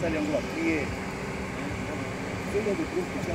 sali yango ya priere soki ya kotrofika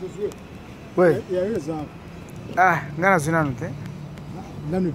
Josué. Oui. Il y a eu des arbres. Ah, Ngana Zuna, non?